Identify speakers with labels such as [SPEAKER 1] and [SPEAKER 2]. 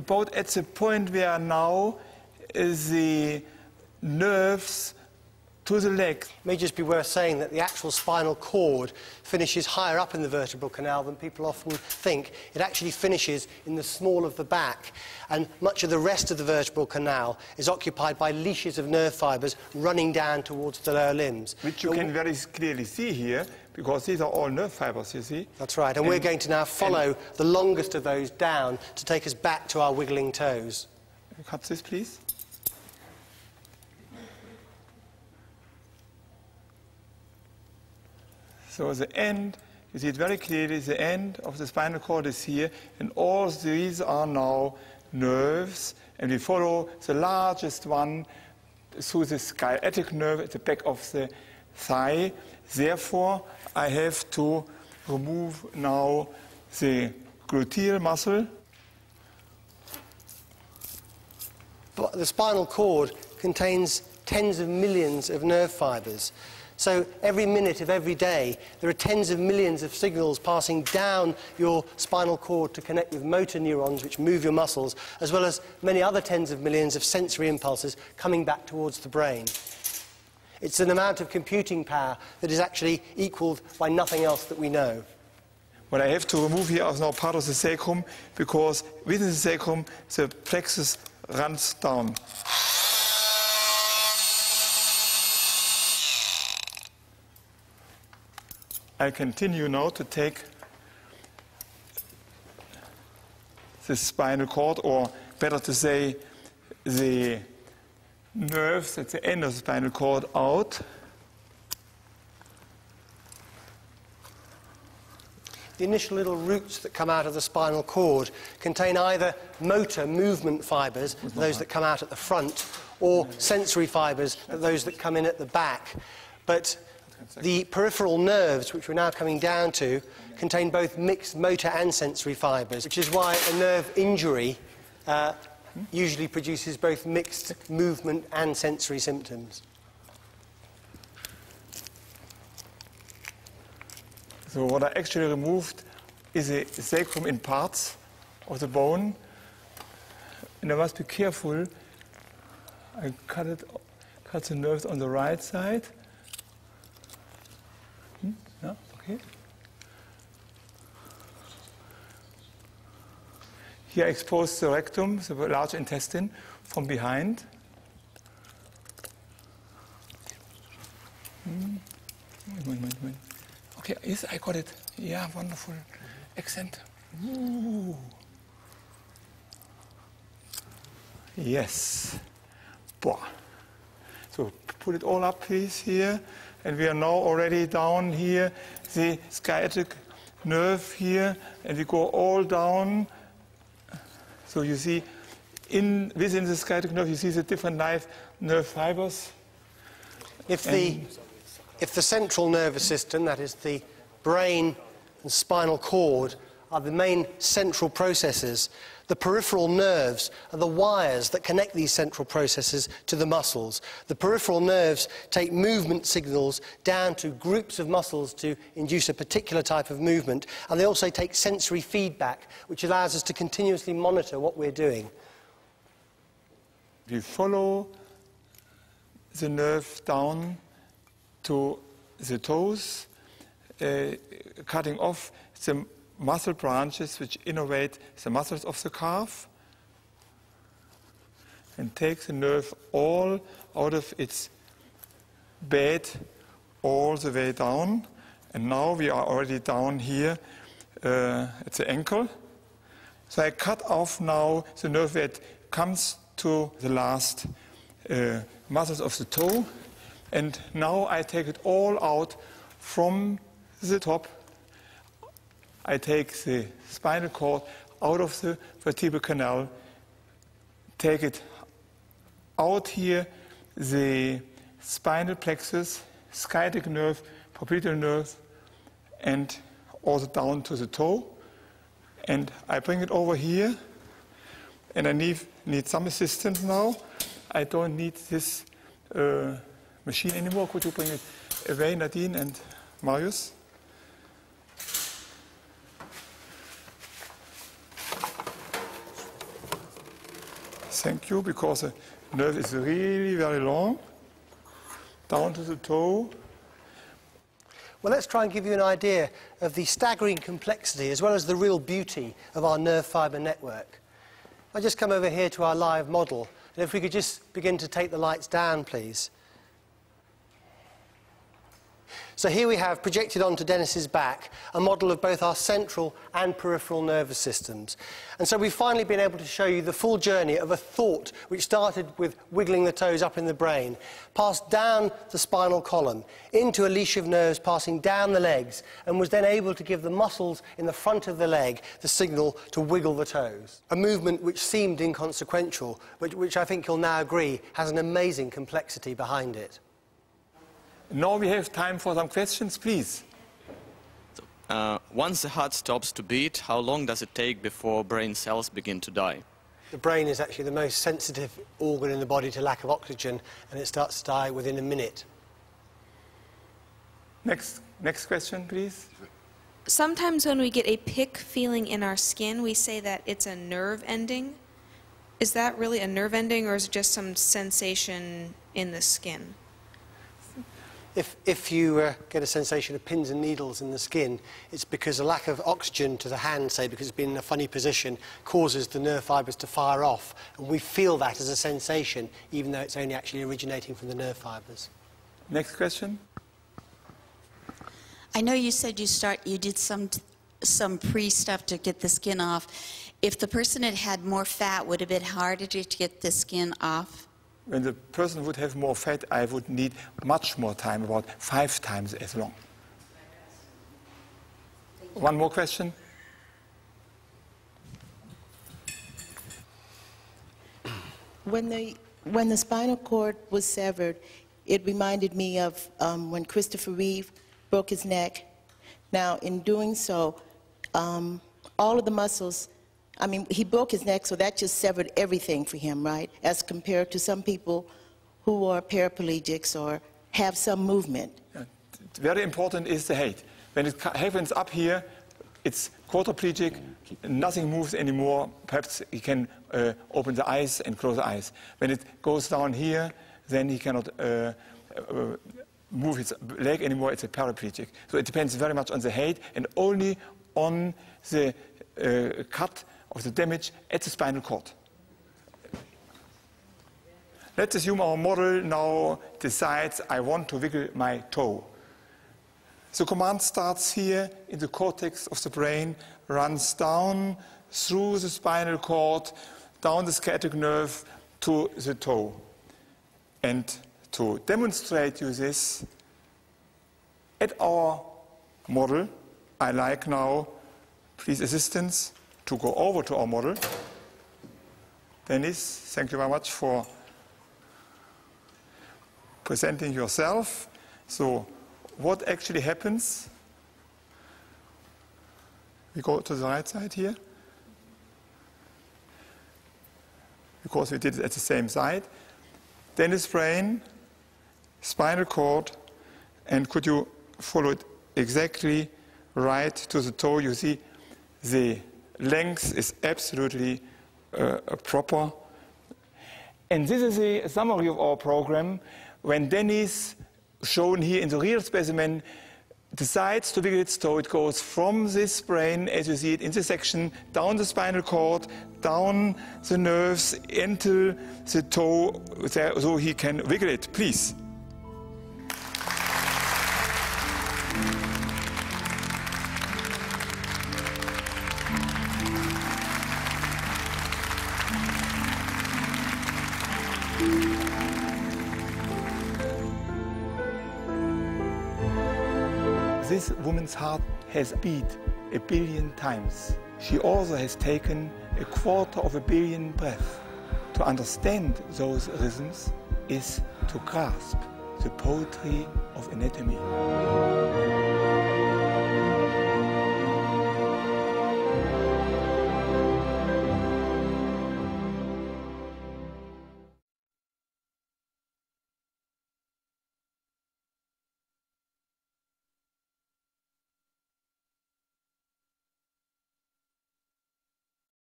[SPEAKER 1] about at the point where now the nerves to the legs.
[SPEAKER 2] It may just be worth saying that the actual spinal cord finishes higher up in the vertebral canal than people often think. It actually finishes in the small of the back, and much of the rest of the vertebral canal is occupied by leashes of nerve fibres running down towards the lower limbs.
[SPEAKER 1] Which you can very clearly see here, because these are all nerve fibers, you see.
[SPEAKER 2] That's right, and, and we're going to now follow the longest of those down to take us back to our wiggling toes.
[SPEAKER 1] Cut this, please. So the end, you see it very clearly, the end of the spinal cord is here, and all these are now nerves, and we follow the largest one through the sciatic nerve at the back of the thigh. Therefore, I have to remove now the gluteal muscle.
[SPEAKER 2] But the spinal cord contains tens of millions of nerve fibres. So every minute of every day, there are tens of millions of signals passing down your spinal cord to connect with motor neurons, which move your muscles, as well as many other tens of millions of sensory impulses coming back towards the brain. It's an amount of computing power that is actually equalled by nothing else that we know.
[SPEAKER 1] What I have to remove here is now part of the sacrum, because within the sacrum, the plexus runs down. I continue now to take the spinal cord, or better to say, the nerves at the end of the spinal cord out.
[SPEAKER 2] The initial little roots that come out of the spinal cord contain either motor movement fibres, those that come out at the front, or sensory fibres, those that come in at the back. But the peripheral nerves, which we're now coming down to, contain both mixed motor and sensory fibres, which is why a nerve injury uh, usually produces both mixed movement and sensory symptoms.
[SPEAKER 1] So what I actually removed is a sacrum in parts of the bone, and I must be careful. I cut it, cut the nerves on the right side. Yeah, okay. Here I expose the rectum, the large intestine, from behind. Hmm. Okay, yes, I got it. Yeah, wonderful. Accent. Ooh. Yes. Boah. So put it all up, please, here. And we are now already down here, the sciatic nerve here, and we go all down. So you see, in, within the sciatic nerve, you see the different nerve, nerve fibers.
[SPEAKER 2] If the, if the central nervous system, that is the brain and spinal cord, are the main central processes, the peripheral nerves are the wires that connect these central processes to the muscles. The peripheral nerves take movement signals down to groups of muscles to induce a particular type of movement, and they also take sensory feedback, which allows us to continuously monitor what we're doing.
[SPEAKER 1] We follow the nerve down to the toes, uh, cutting off the muscle branches which innervate the muscles of the calf and take the nerve all out of its bed all the way down. And now we are already down here uh, at the ankle. So I cut off now the nerve that comes to the last uh, muscles of the toe. And now I take it all out from the top I take the spinal cord out of the vertebral canal, take it out here, the spinal plexus, sciatic nerve, popliteal nerve, and also down to the toe. And I bring it over here, and I need, need some assistance now. I don't need this uh, machine anymore. Could you bring it away, Nadine and Marius? Thank you, because the nerve is really very long, down to the toe.
[SPEAKER 2] Well, let's try and give you an idea of the staggering complexity as well as the real beauty of our nerve fibre network. I just come over here to our live model, and if we could just begin to take the lights down, please. So here we have projected onto Dennis's back a model of both our central and peripheral nervous systems. And so we've finally been able to show you the full journey of a thought which started with wiggling the toes up in the brain, passed down the spinal column, into a leash of nerves passing down the legs, and was then able to give the muscles in the front of the leg the signal to wiggle the toes. A movement which seemed inconsequential, but which I think you'll now agree has an amazing complexity behind it.
[SPEAKER 1] Now we have time for some questions, please.
[SPEAKER 3] Uh, once the heart stops to beat, how long does it take before brain cells begin to die?
[SPEAKER 2] The brain is actually the most sensitive organ in the body to lack of oxygen, and it starts to die within a minute.
[SPEAKER 1] Next, next question, please.
[SPEAKER 4] Sometimes when we get a pick feeling in our skin, we say that it's a nerve ending. Is that really a nerve ending, or is it just some sensation in the skin?
[SPEAKER 2] If, if you uh, get a sensation of pins and needles in the skin, it's because a lack of oxygen to the hand, say, because it's been in a funny position, causes the nerve fibres to fire off. And we feel that as a sensation, even though it's only actually originating from the nerve fibres.
[SPEAKER 1] Next question.
[SPEAKER 5] I know you said you start you did some some pre stuff to get the skin off. If the person had had more fat, would it have been harder to get the skin off?
[SPEAKER 1] When the person would have more fat, I would need much more time, about five times as long. One more question.
[SPEAKER 6] When the, when the spinal cord was severed, it reminded me of um, when Christopher Reeve broke his neck. Now, in doing so, um, all of the muscles, I mean, he broke his neck, so that just severed everything for him, right? As compared to some people who are paraplegics or have some movement.
[SPEAKER 1] Yeah. Very important is the height. When it happens up here, it's quadriplegic, nothing moves anymore. Perhaps he can uh, open the eyes and close the eyes. When it goes down here, then he cannot uh, uh, move his leg anymore. It's a paraplegic. So it depends very much on the height and only on the uh, cut of the damage at the spinal cord. Let's assume our model now decides I want to wiggle my toe. The command starts here in the cortex of the brain, runs down through the spinal cord, down the sciatic nerve to the toe. And to demonstrate you this, at our model, I like now, please assistance, to go over to our model. Dennis, thank you very much for presenting yourself. So what actually happens? We go to the right side here. Because we did it at the same side. Dennis brain, spinal cord, and could you follow it exactly right to the toe? You see the length is absolutely uh, proper. And this is a summary of our program. When Dennis, shown here in the real specimen, decides to wiggle its toe, it goes from this brain, as you see it in the section, down the spinal cord, down the nerves, into the toe, so he can wiggle it. Please. This woman's heart has beat a billion times. She also has taken a quarter of a billion breaths. To understand those rhythms is to grasp the poetry of anatomy.